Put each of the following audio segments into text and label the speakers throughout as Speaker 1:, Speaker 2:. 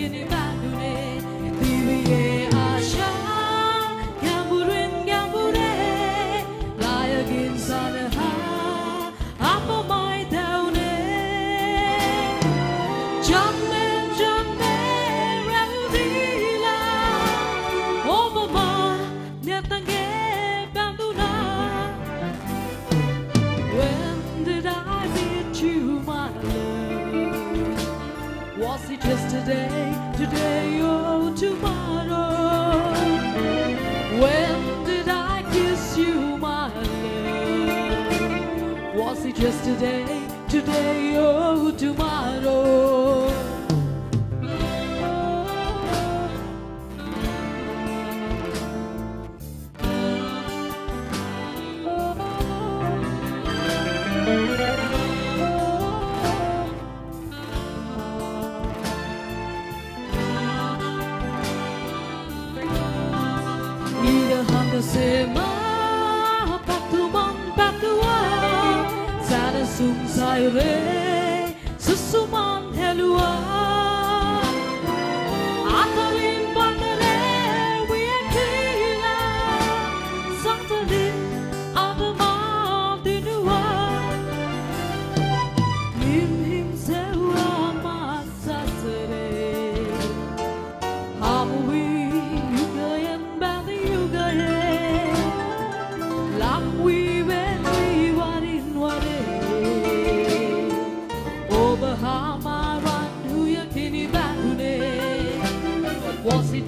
Speaker 1: tiene más. Yesterday, today, or tomorrow? When did I kiss you, my love? Was it yesterday, today, or tomorrow? Sema patuman re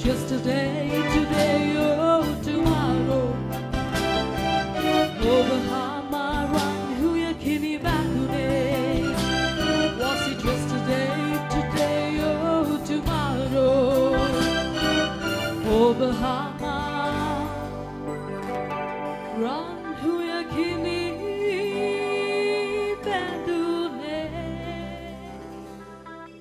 Speaker 1: yesterday, today today or tomorrow. Huya kini bahune Was it yesterday, today or tomorrow? Oh Bahama Run who ya kini